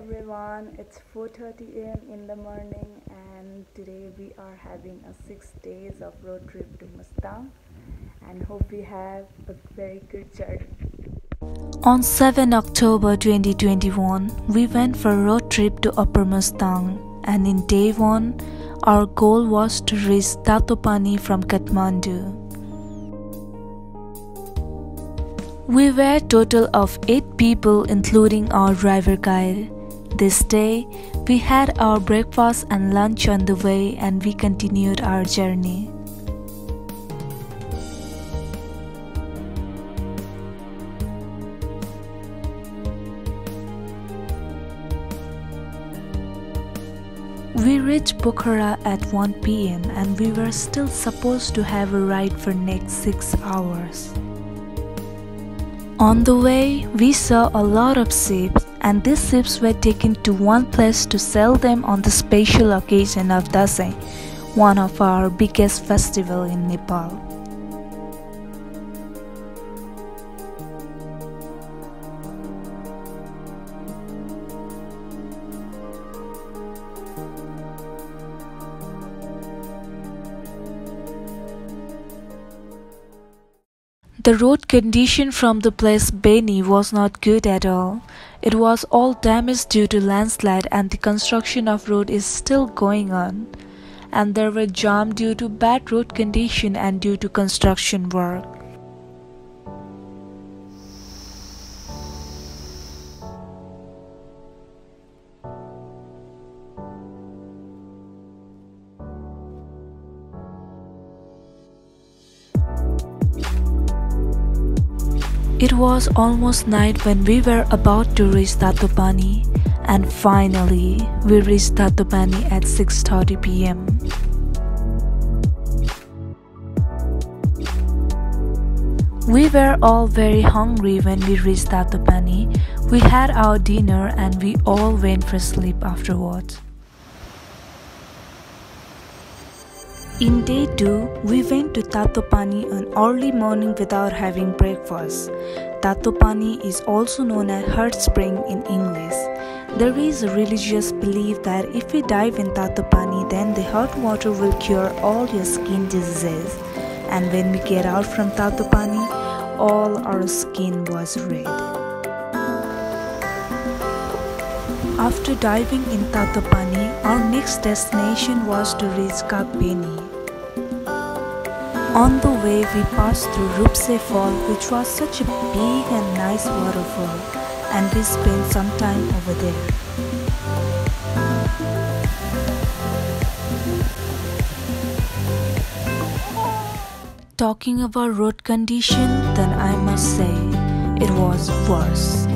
everyone, it's 4:30 a.m. in the morning and today we are having a 6 days of road trip to Mustang and hope we have a very good journey. On 7 October 2021, we went for a road trip to Upper Mustang and in day 1, our goal was to reach Tatopani from Kathmandu. We were total of 8 people including our driver guide. This day, we had our breakfast and lunch on the way and we continued our journey. We reached Pokhara at 1 pm and we were still supposed to have a ride for next 6 hours. On the way, we saw a lot of sheep and these ships were taken to one place to sell them on the special occasion of Dasai, one of our biggest festival in Nepal. The road condition from the place Beni was not good at all. It was all damaged due to landslide and the construction of road is still going on. And there were jam due to bad road condition and due to construction work. It was almost night when we were about to reach Tatopani and finally we reached Tatopani at 6:30 p.m. We were all very hungry when we reached Tatopani. We had our dinner and we all went for sleep afterwards. In day 2, we went to Tatopani on early morning without having breakfast. Tatopani is also known as hot spring in English. There is a religious belief that if we dive in Tatopani, then the hot water will cure all your skin diseases. And when we get out from Tatopani, all our skin was red. After diving in Tatopani, our next destination was to reach Kagbeni. On the way, we passed through Rupse Fall, which was such a big and nice waterfall, and we spent some time over there. Talking about road condition, then I must say it was worse.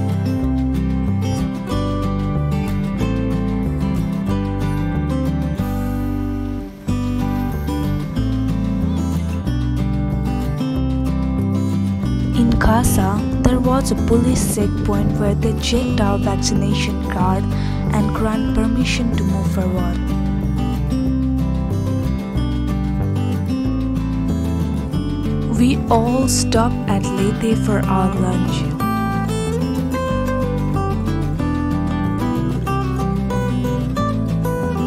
In Ghasa, there was a police checkpoint where they checked our vaccination card and grant permission to move forward. We all stopped at Lete for our lunch.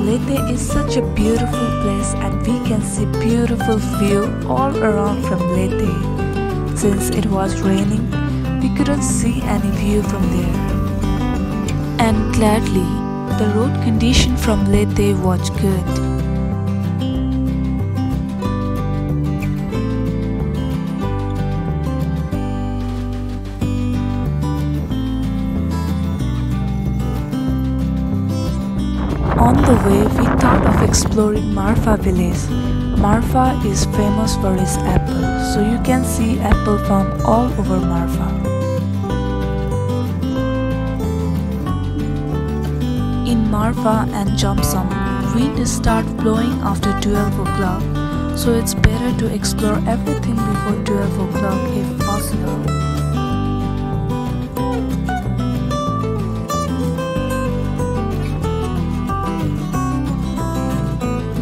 Lete is such a beautiful place and we can see beautiful view all around from Lete. Since it was raining, we couldn't see any view from there. And gladly, the road condition from Lete was good. On the way, we thought of exploring Marpha village. Marpha is famous for its apple, so you can see apple farm all over Marpha. In Marpha and Jomsom, wind starts blowing after 12 o'clock, so it's better to explore everything before 12 o'clock if possible.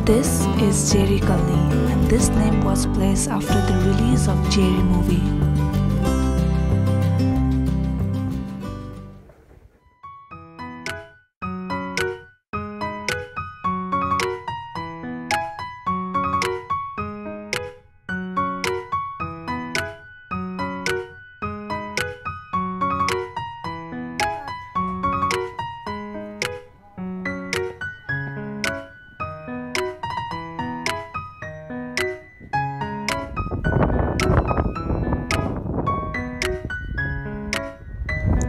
This is Jerry Gully, and this name was placed after the release of Jerry movie.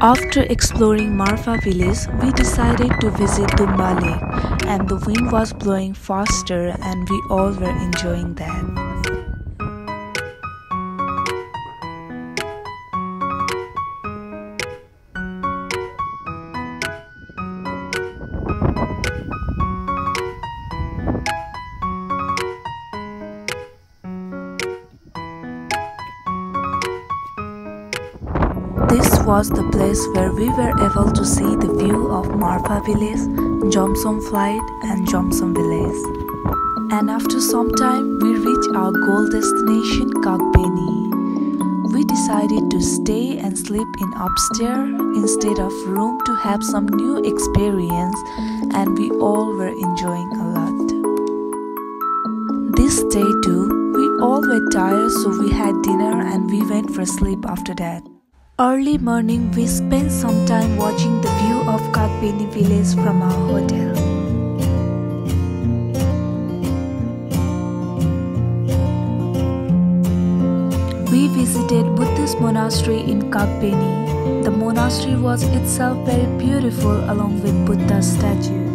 After exploring Marpha village, we decided to visit Dumba lake and the wind was blowing faster and we all were enjoying that. This was the place where we were able to see the view of Marpha village, Jomsom flight and Jomsom village. And after some time we reached our goal destination Kagbeni. We decided to stay and sleep in upstairs instead of room to have some new experience and we all were enjoying a lot. This day too, we all were tired so we had dinner and we went for sleep after that. Early morning, we spent some time watching the view of Kagbeni village from our hotel. We visited Buddhist monastery in Kagbeni. The monastery was itself very beautiful along with Buddha's statue.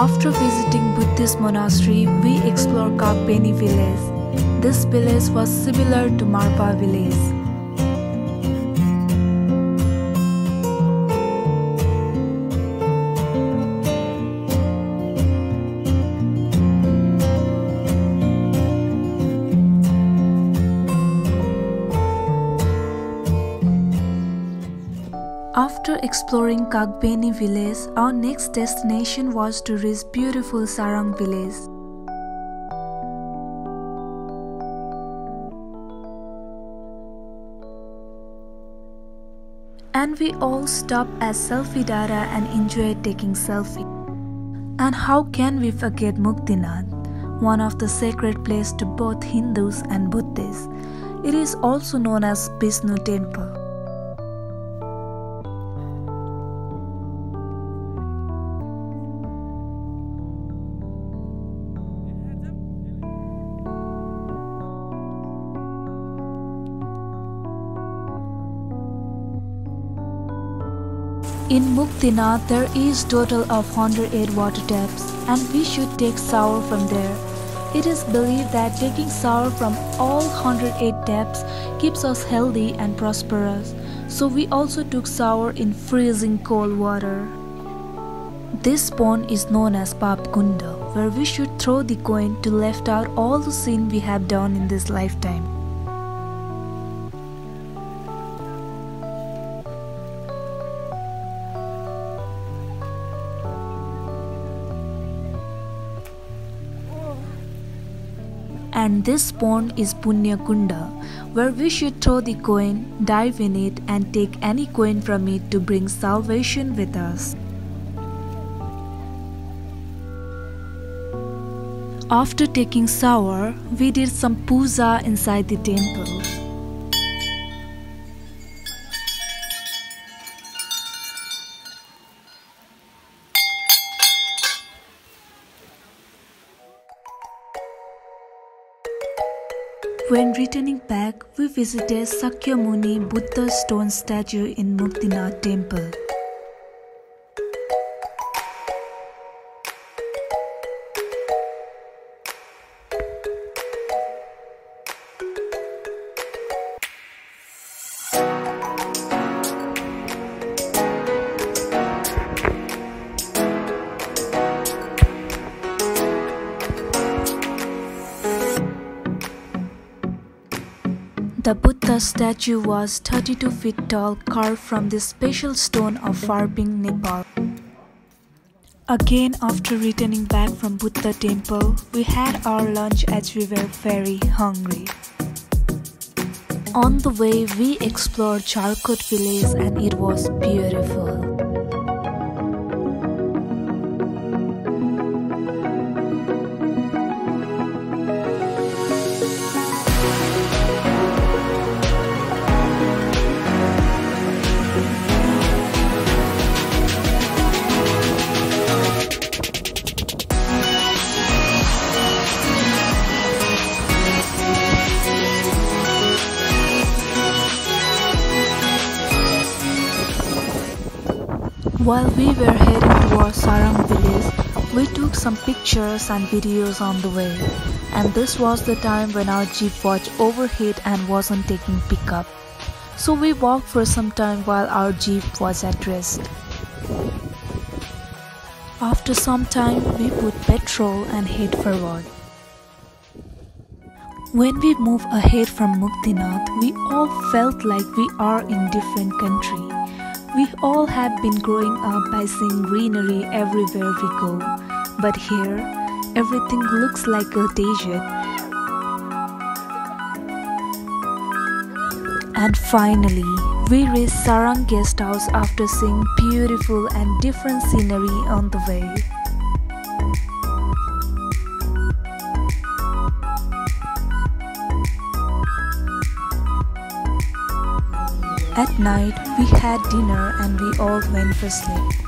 After visiting Buddhist monastery, we explored Kagbeni village. This village was similar to Marpha village. Exploring Kagbeni village, our next destination was to reach beautiful Sarang village. And we all stopped at Selfie Dara and enjoyed taking selfie. And how can we forget Muktinath, one of the sacred place to both Hindus and Buddhists. It is also known as Vishnu temple. In Muktinath, there is total of 108 water taps and we should take shower from there. It is believed that taking shower from all 108 taps keeps us healthy and prosperous. So we also took shower in freezing cold water. This pond is known as Pap Kunda, where we should throw the coin to left out all the sin we have done in this lifetime. And this pond is Punya Kunda, where we should throw the coin, dive in it, and take any coin from it to bring salvation with us. After taking shower, we did some puja inside the temple. When returning back, we visited Sakyamuni Buddha stone statue in Muktinath temple. The statue was 32 feet tall, carved from the special stone of Pharbin, Nepal. Again, after returning back from Buddha temple, we had our lunch as we were very hungry. On the way, we explored Jharkot village and it was beautiful. While we were heading towards Sarang village, we took some pictures and videos on the way. And this was the time when our jeep was overheat and wasn't taking pickup. So we walked for some time while our jeep was at rest. After some time, we put petrol and head forward. When we move ahead from Muktinath, we all felt like we are in different country. We all have been growing up by seeing greenery everywhere we go, but here everything looks like a desert. And finally, we reached Sarang guest house after seeing beautiful and different scenery on the way. At night, we had dinner and we all went for sleep.